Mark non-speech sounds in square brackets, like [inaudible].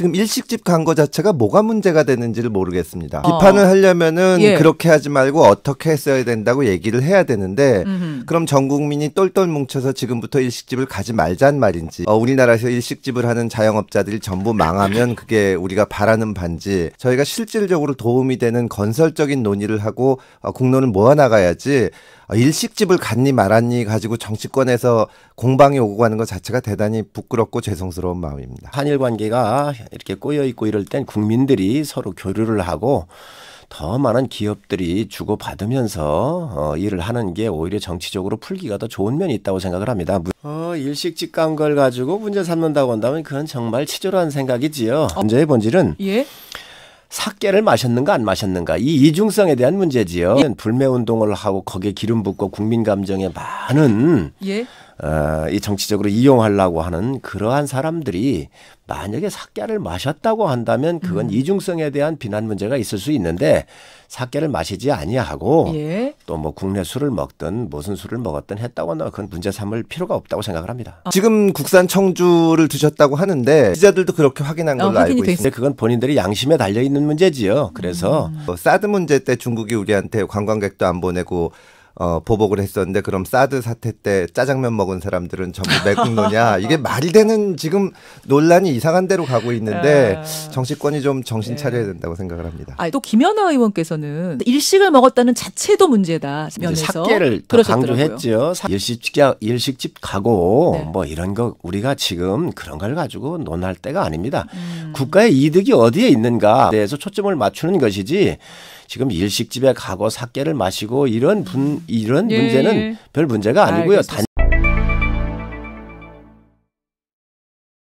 지금 일식집 간 거 자체가 뭐가 문제가 되는지를 모르겠습니다. 비판을 하려면은 예. 그렇게 하지 말고 어떻게 했어야 된다고 얘기를 해야 되는데 음흠. 그럼 전 국민이 똘똘 뭉쳐서 지금부터 일식집을 가지 말자는 말인지 어, 우리나라에서 일식집을 하는 자영업자들이 전부 망하면 그게 우리가 바라는 반지 저희가 실질적으로 도움이 되는 건설적인 논의를 하고 어, 공론을 모아나가야지 어, 일식집을 갔니 말았니 가지고 정치권에서 공방이 오고 가는 것 자체가 대단히 부끄럽고 죄송스러운 마음입니다. 한일 관계가 이렇게 꼬여 있고 이럴 땐 국민들이 서로 교류를 하고 더 많은 기업들이 주고 받으면서 어, 일을 하는 게 오히려 정치적으로 풀기가 더 좋은 면이 있다고 생각을 합니다. 무- 어, 일식집 간 걸 가지고 문제 삼는다고 한다면 그건 정말 치졸한 생각이지요. 문제의 본질은 예. 사케를 마셨는가 안 마셨는가 이 이중성에 대한 문제지요. 불매 운동을 하고 거기에 기름 붓고 국민 감정에 많은 예. 어, 이 정치적으로 이용하려고 하는 그러한 사람들이 만약에 사케를 마셨다고 한다면 그건 음. 이중성에 대한 비난 문제가 있을 수 있는데 사케를 마시지 아니하고 예. 또뭐 국내 술을 먹든 무슨 술을 먹었든 했다고 한다면 그건 문제 삼을 필요가 없다고 생각을 합니다. 지금 국산 청주를 드셨다고 하는데 기자들도 그렇게 확인한 어, 걸로 확인이 알고 돼 있습니다. 그건 본인들이 양심에 달려 있는 문제지요. 그래서 뭐 사드 문제 때 중국이 우리한테 관광객도 안 보내고 어, 보복을 했었는데 그럼 사드 사태 때 짜장면 먹은 사람들은 전부 매국노냐 [laughs] 이게 말이 되는 지금 논란이 이상한 데로 가고 있는데 아. 정치권이 좀 정신 네. 차려야 된다고 생각을 합니다. 아, 또 김연아 의원께서는 일식을 먹었다는 자체도 문제다 면에서 그러셨더라고요. 강조했죠. 사- 일식집 일식집 가고 네. 뭐 이런 거 우리가 지금 그런 걸 가지고 논할 때가 아닙니다. 음. 국가의 이득이 어디에 있는가 대해서 초점을 맞추는 것이지 지금 일식집에 가고 사케를 마시고 이런 분 이런 예, 문제는 예. 별 문제가 아니고요. 알겠습니다.